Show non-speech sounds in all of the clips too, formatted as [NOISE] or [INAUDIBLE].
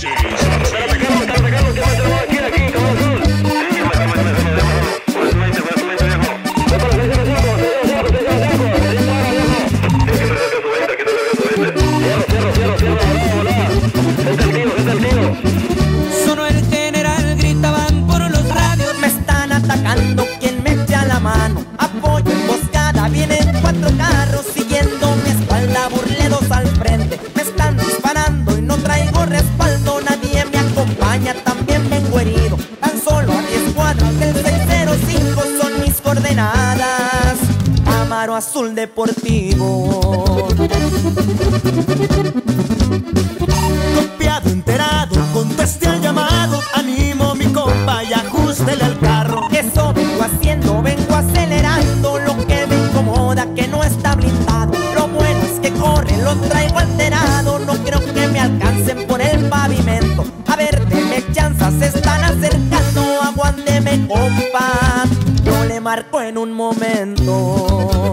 DJs. Amaro Azul Deportivo. Copiado, enterado, conteste al llamado. Animo mi compa y ajustele al carro. Eso vengo haciendo, vengo acelerando Lo que me incomoda que no está blindado Lo bueno es que corre, lo traigo alterado No creo que me alcancen por el pavimento A ver, deme chanzas, se están acercando Aguánteme, compa Marco en un momento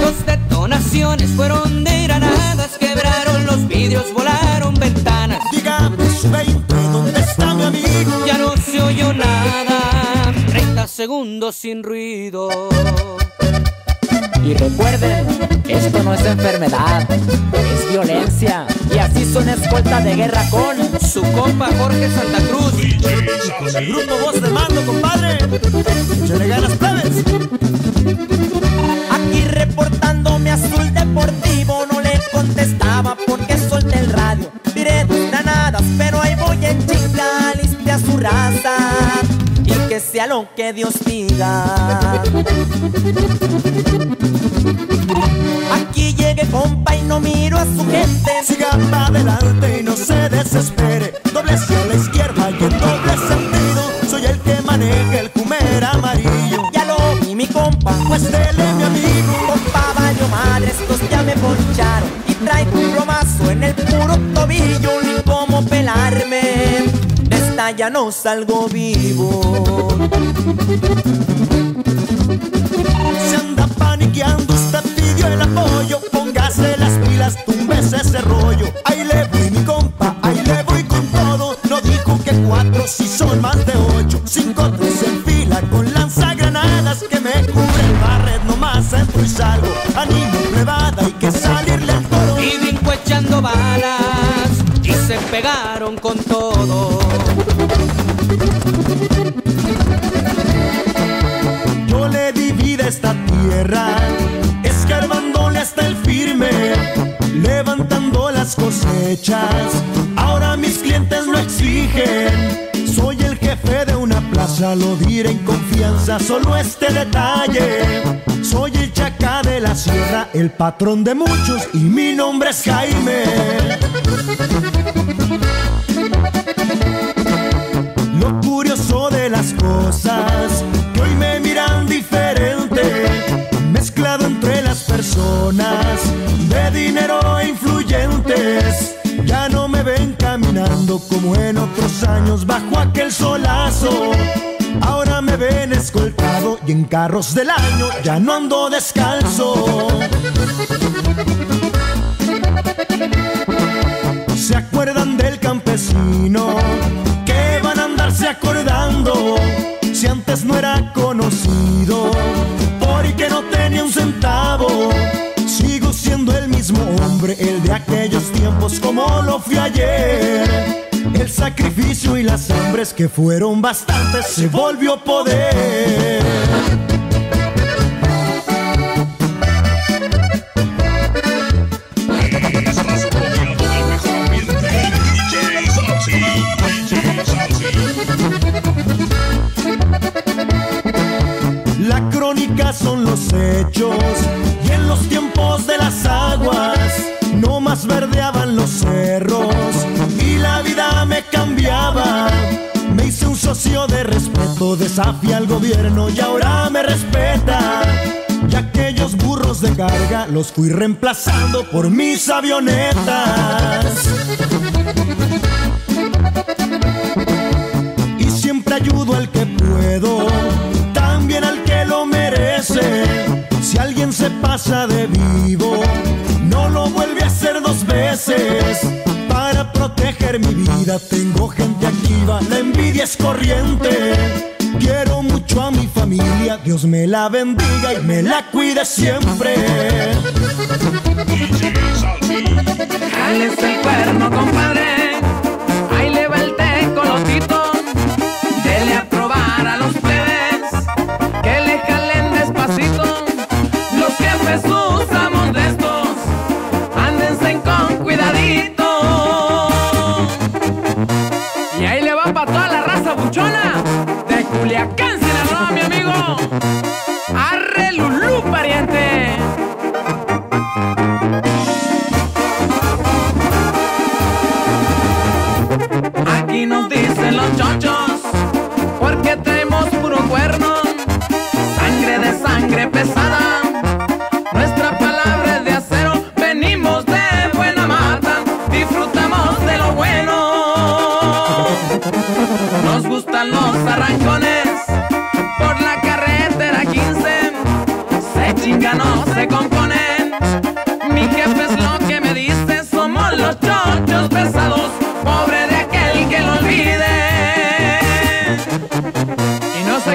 Dos detonaciones fueron de granadas, quebraron los vidrios, volaron ventanas. Dígame su 20, ¿dónde está mi amigo? Ya no se oyó nada, 30 segundos sin ruido. Y recuerden, esto no es enfermedad, es violencia. Y así son escolta de guerra con Su compa Jorge Santa Cruz. El grupo voz de mando, compadre. Échale ganas, plebes. Aquí reportándome azul deportivo No le contestaba porque solté el radio dos granadas pero ahí voy en chinga Limpia su raza Y que sea lo que Dios diga Aquí llegue compa y no miro a su gente Siga para adelante y no se desespere. Doble hacia la izquierda y en doble sentido. Soy el que maneja el Jumer amarillo. Ya lo vi mi compa Pues dele, mi amigo. Compa valió madre, estos ya me poncharon Y traigo un plomazo en el puro tobillo Ni cómo pelarme esta ya no salgo vivo Se anda paniqueando, balas y se pegaron con todo. Yo le di vida a esta tierra, escarbándole hasta el firme, levantando las cosechas. Ahora mis clientes lo exigen. Soy el jefe de una plaza, lo diré en confianza, solo este detalle. Soy el chaca de la sierra, el patrón de muchos y mi nombre es Jaime. Lo curioso de las cosas que hoy me miran diferente, mezclado entre las personas de dinero e influyentes. Ya no me ven caminando como en otros años bajo aquel solazo. Me ven escoltado y en carros del año ya no ando descalzo. ¿Se acuerdan del campesino? Que van a andarse acordando si antes no era conocido porque no tenía un centavo. Sigo siendo el mismo hombre, el de aquellos tiempos como lo fui ayer. El sacrificio y las hambres que fueron bastantes se volvió poder. respeto desafía al gobierno y ahora me respeta. Y aquellos burros de carga los fui reemplazando por mis avionetas. Y siempre ayudo al que puedo, también al que lo merece. Si alguien se pasa de vivo, no lo vuelve a hacer dos veces. Para proteger mi vida tengo gente la envidia es corriente. Quiero mucho a mi familia, Dios me la bendiga y me la cuide siempre. Thank [LAUGHS] you.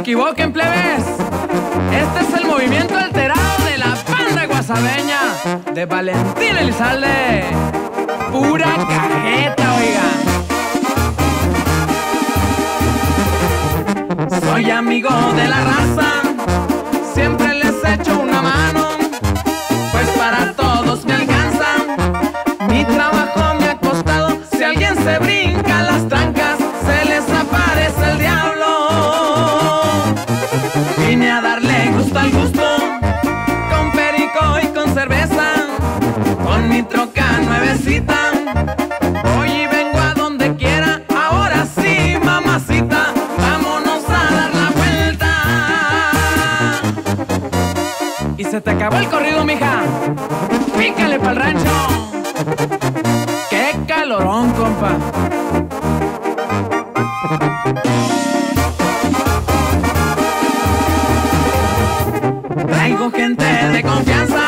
equivoquen, plebes. Este es el movimiento alterado de la banda guasabeña de Valentín Elizalde. Pura cajeta, oigan. Soy amigo de la raza, siempre les echo una mano, pues para todos me alcanza mi trabajo. se te acabó el corrido, mija. Pícale pa'l rancho. Qué calorón, compa. Traigo gente de confianza.